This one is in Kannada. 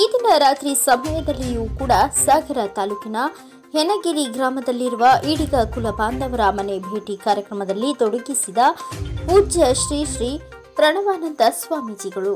ಈ ದಿನ ರಾತ್ರಿ ಸಮಯದಲ್ಲಿಯೂ ಕೂಡ ಸಾಗರ ತಾಲೂಕಿನ ಹೆನಗಿರಿ ಗ್ರಾಮದಲ್ಲಿರುವ ಈಡಿಗ ಕುಲ ಬಾಂಧವರ ಮನೆ ಭೇಟಿ ಕಾರ್ಯಕ್ರಮದಲ್ಲಿ ತೊಡಗಿಸಿದ ಪೂಜ್ಯ ಶ್ರೀ ಶ್ರೀ ಪ್ರಣವಾನಂದ ಸ್ವಾಮೀಜಿಗಳು.